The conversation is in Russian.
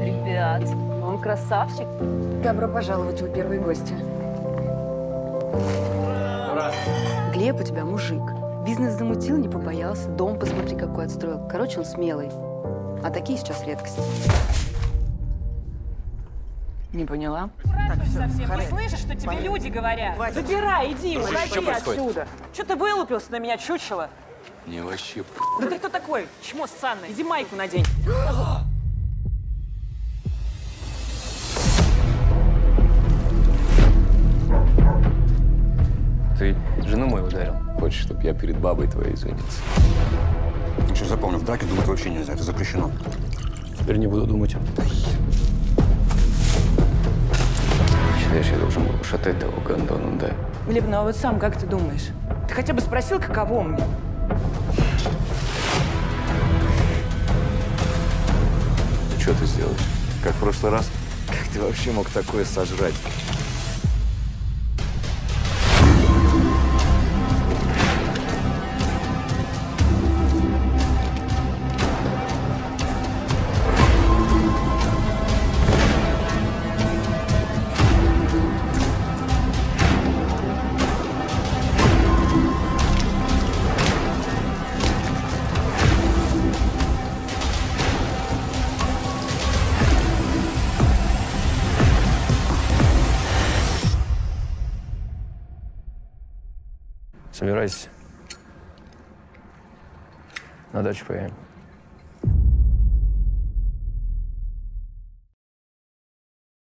Ребят, он красавчик. Добро пожаловать, вы первые гости. Глеб у тебя мужик. Бизнес замутил, не побоялся. Дом посмотри, какой отстроил. Короче, он смелый. А такие сейчас редкость. Не поняла? Совсем не слышишь, что тебе люди говорят? Забирай, иди, уходи отсюда. Что ты вылупился на меня, чучело? Не вообще. Да ты кто такой? Чмо ссанное. Иди майку надень. мою ударил. Хочешь, чтобы я перед бабой твоей извинился? Еще запомни, в драке думать вообще нельзя, это запрещено. Теперь не буду думать. Считаешь, я должен был ушатать того гондона, да? Глеб, ну а вот сам как ты думаешь? Ты хотя бы спросил, каково мне? Что ты сделаешь? Как в прошлый раз? Как ты вообще мог такое сожрать? Собирайся. На дачу поедем.